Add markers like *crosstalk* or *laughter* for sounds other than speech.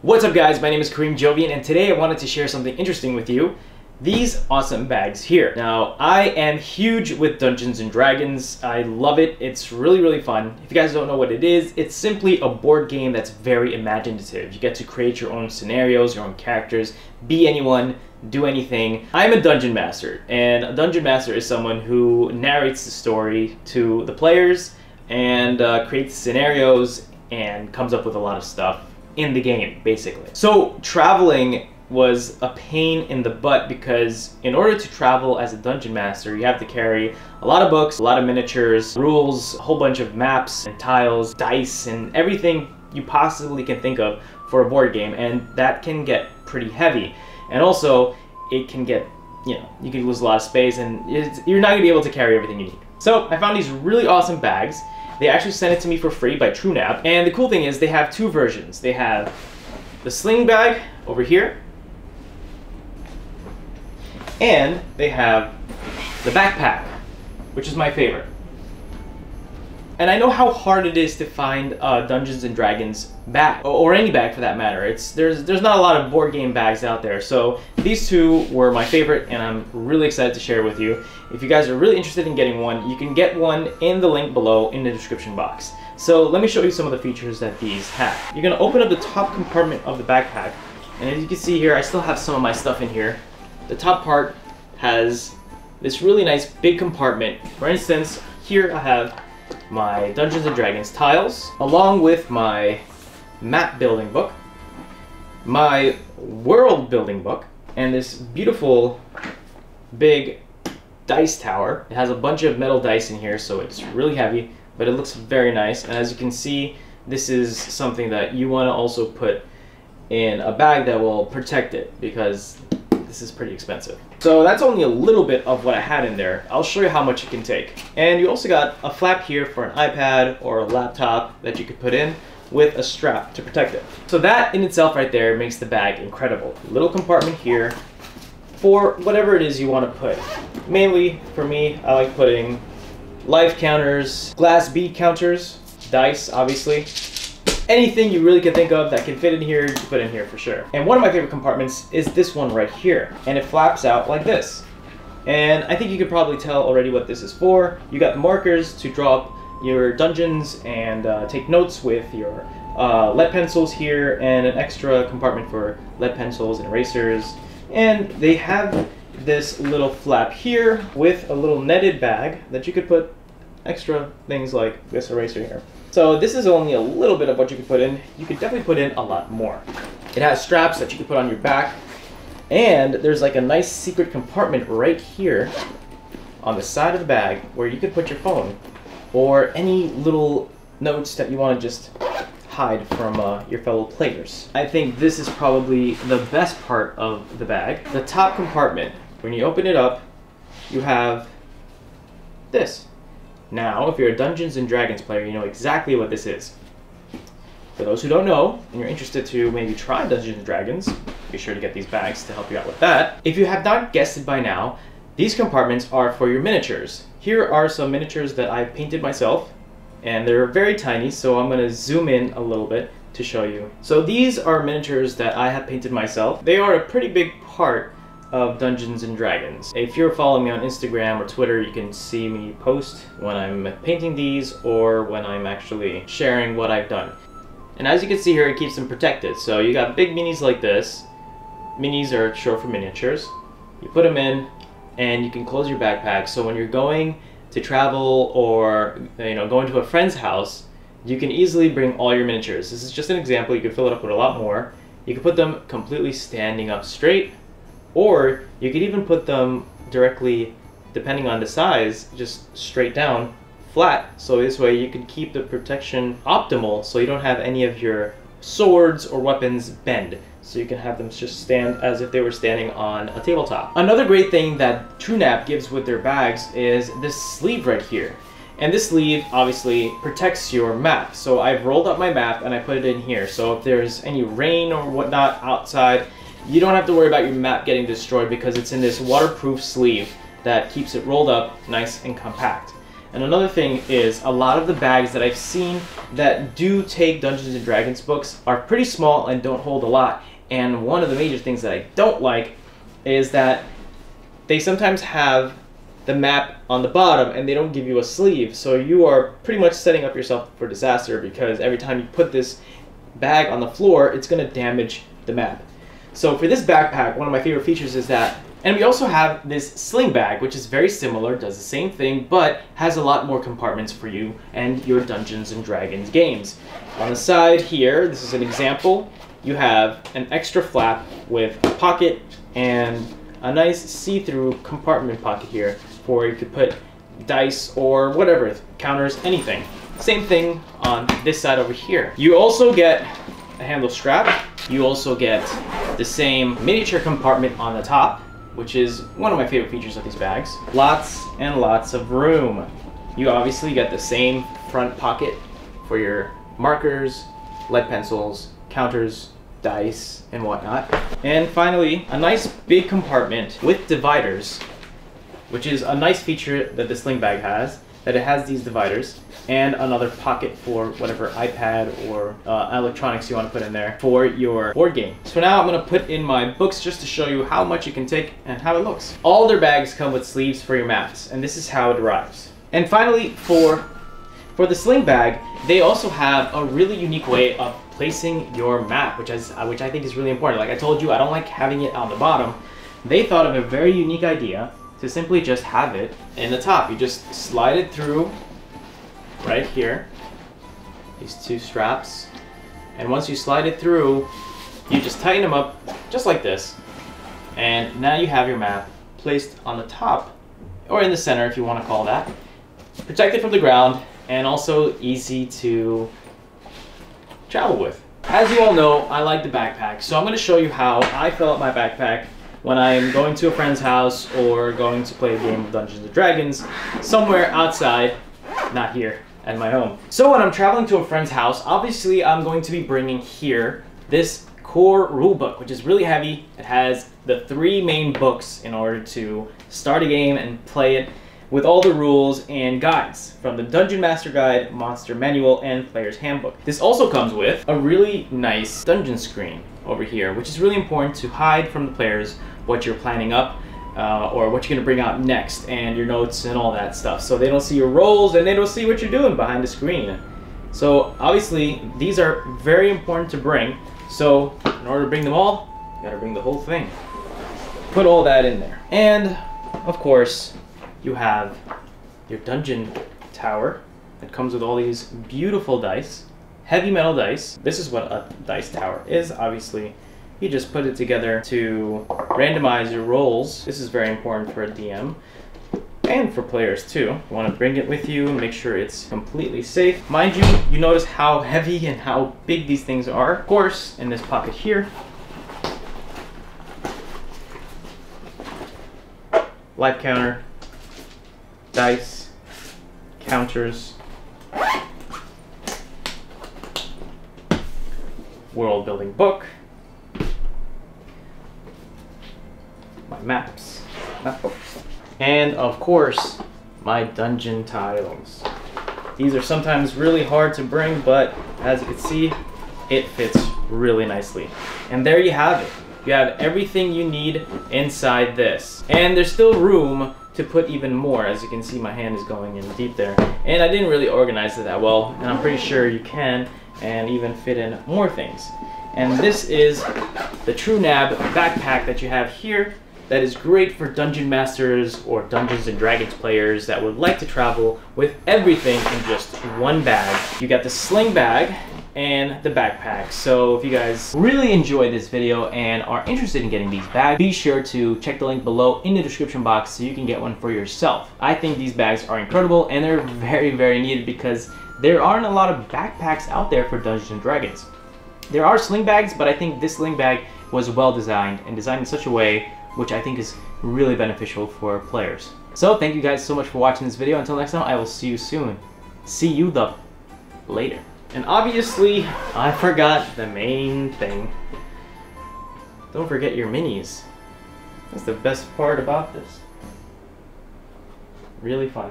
What's up guys, my name is Karim Jovian and today I wanted to share something interesting with you. These awesome bags here. Now, I am huge with Dungeons & Dragons. I love it. It's really, really fun. If you guys don't know what it is, it's simply a board game that's very imaginative. You get to create your own scenarios, your own characters, be anyone, do anything. I'm a Dungeon Master, and a Dungeon Master is someone who narrates the story to the players and uh, creates scenarios and comes up with a lot of stuff in the game, basically. So traveling was a pain in the butt because in order to travel as a dungeon master, you have to carry a lot of books, a lot of miniatures, rules, a whole bunch of maps and tiles, dice, and everything you possibly can think of for a board game, and that can get pretty heavy. And also, it can get, you know, you can lose a lot of space, and you're not gonna be able to carry everything you need. So I found these really awesome bags they actually sent it to me for free by Trunab. And the cool thing is they have two versions. They have the sling bag over here, and they have the backpack, which is my favorite. And I know how hard it is to find uh, Dungeons and Dragons bag, or any bag for that matter. It's there's there's not a lot of board game bags out there, so these two were my favorite, and I'm really excited to share with you. If you guys are really interested in getting one, you can get one in the link below in the description box. So let me show you some of the features that these have. You're gonna open up the top compartment of the backpack, and as you can see here, I still have some of my stuff in here. The top part has this really nice big compartment. For instance, here I have my Dungeons & Dragons tiles, along with my map building book, my world building book, and this beautiful big dice tower. It has a bunch of metal dice in here, so it's really heavy, but it looks very nice. And as you can see, this is something that you want to also put in a bag that will protect it because this is pretty expensive. So that's only a little bit of what I had in there. I'll show you how much it can take. And you also got a flap here for an iPad or a laptop that you could put in with a strap to protect it. So that in itself right there makes the bag incredible. Little compartment here for whatever it is you want to put. Mainly, for me, I like putting life counters, glass bead counters, dice, obviously, anything you really can think of that can fit in here, you can put in here for sure. And one of my favorite compartments is this one right here. And it flaps out like this. And I think you could probably tell already what this is for. You got the markers to draw up your dungeons and uh, take notes with your uh, lead pencils here and an extra compartment for lead pencils and erasers. And they have this little flap here with a little netted bag that you could put extra things like this eraser here. So this is only a little bit of what you can put in. You could definitely put in a lot more. It has straps that you can put on your back. And there's like a nice secret compartment right here on the side of the bag where you could put your phone or any little notes that you want to just hide from uh, your fellow players. I think this is probably the best part of the bag. The top compartment, when you open it up, you have this. Now, if you're a Dungeons & Dragons player, you know exactly what this is. For those who don't know, and you're interested to maybe try Dungeons & Dragons, be sure to get these bags to help you out with that. If you have not guessed it by now, these compartments are for your miniatures. Here are some miniatures that I've painted myself, and they're very tiny, so I'm going to zoom in a little bit to show you. So these are miniatures that I have painted myself. They are a pretty big part of Dungeons and Dragons. If you're following me on Instagram or Twitter, you can see me post when I'm painting these or when I'm actually sharing what I've done. And as you can see here, it keeps them protected. So you got big minis like this. Minis are short for miniatures. You put them in and you can close your backpack. So when you're going to travel or you know going to a friend's house, you can easily bring all your miniatures. This is just an example. You can fill it up with a lot more. You can put them completely standing up straight or you could even put them directly, depending on the size, just straight down, flat. So this way you can keep the protection optimal so you don't have any of your swords or weapons bend. So you can have them just stand as if they were standing on a tabletop. Another great thing that Trunab gives with their bags is this sleeve right here. And this sleeve obviously protects your map. So I've rolled up my map and I put it in here. So if there's any rain or whatnot outside, you don't have to worry about your map getting destroyed because it's in this waterproof sleeve that keeps it rolled up nice and compact. And another thing is a lot of the bags that I've seen that do take Dungeons and Dragons books are pretty small and don't hold a lot. And one of the major things that I don't like is that they sometimes have the map on the bottom and they don't give you a sleeve. So you are pretty much setting up yourself for disaster because every time you put this bag on the floor, it's going to damage the map. So for this backpack, one of my favorite features is that, and we also have this sling bag, which is very similar, does the same thing, but has a lot more compartments for you and your Dungeons and Dragons games. On the side here, this is an example, you have an extra flap with a pocket and a nice see-through compartment pocket here for you could put dice or whatever, counters, anything. Same thing on this side over here. You also get a handle strap. You also get the same miniature compartment on the top, which is one of my favorite features of these bags. Lots and lots of room. You obviously get the same front pocket for your markers, lead pencils, counters, dice, and whatnot. And finally, a nice big compartment with dividers, which is a nice feature that the sling bag has, that it has these dividers and another pocket for whatever iPad or uh, electronics you want to put in there for your board game. So now I'm going to put in my books just to show you how much it can take and how it looks. All their bags come with sleeves for your maps, and this is how it arrives. And finally, for for the sling bag, they also have a really unique way of placing your map, which is uh, which I think is really important. Like I told you, I don't like having it on the bottom. They thought of a very unique idea to simply just have it in the top. You just slide it through right here, these two straps, and once you slide it through, you just tighten them up just like this, and now you have your map placed on the top, or in the center if you want to call that, protected from the ground, and also easy to travel with. As you all know, I like the backpack, so I'm going to show you how I fill up my backpack when I'm going to a friend's house or going to play a game of Dungeons & Dragons somewhere outside, not here at my home. So when I'm traveling to a friend's house, obviously I'm going to be bringing here this core rulebook, which is really heavy. It has the three main books in order to start a game and play it with all the rules and guides from the Dungeon Master Guide, Monster Manual, and Player's Handbook. This also comes with a really nice dungeon screen over here, which is really important to hide from the players what you're planning up uh, or what you're going to bring out next and your notes and all that stuff. So they don't see your rolls and they don't see what you're doing behind the screen. So obviously these are very important to bring. So in order to bring them all, you got to bring the whole thing. Put all that in there. And of course, you have your dungeon tower that comes with all these beautiful dice, heavy metal dice. This is what a dice tower is, obviously. You just put it together to randomize your rolls. This is very important for a DM and for players too. You want to bring it with you, make sure it's completely safe. Mind you, you notice how heavy and how big these things are. Of course, in this pocket here, life counter, dice, counters, world building book, my maps, map books, and of course my dungeon tiles. These are sometimes really hard to bring, but as you can see, it fits really nicely. And there you have it. You have everything you need inside this. And there's still room to put even more. As you can see, my hand is going in deep there. And I didn't really organize it that well, and I'm pretty sure you can and even fit in more things. And this is the Trunab backpack that you have here that is great for dungeon masters or Dungeons and Dragons players that would like to travel with everything in just one bag. You got the sling bag and the backpack. So if you guys really enjoyed this video and are interested in getting these bags, be sure to check the link below in the description box so you can get one for yourself. I think these bags are incredible and they're *laughs* very, very needed because there aren't a lot of backpacks out there for Dungeons and Dragons. There are sling bags, but I think this sling bag was well designed and designed in such a way which I think is really beneficial for players. So thank you guys so much for watching this video. Until next time, I will see you soon. See you the later. And obviously, I forgot the main thing. Don't forget your minis. That's the best part about this. Really fun.